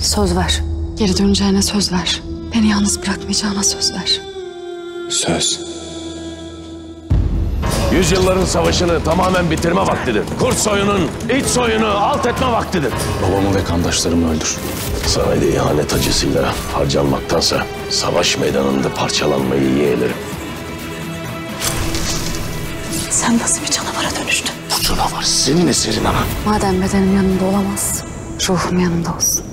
Söz ver. Geri döneceğine söz ver. Beni yalnız bırakmayacağına söz ver. Söz. Yüzyılların savaşını tamamen bitirme vaktidir. Kurt soyunun, iç soyunu alt etme vaktidir. Babamı ve kandaşlarımı öldür. Sarayda ihanet acısıyla harcanmaktansa savaş meydanında parçalanmayı yeğlerim. Sen nasıl bir canavara dönüştün? Bu canavar senin eserin ana. Madem bedenim yanımda olamaz, ruhum yanımda olsun.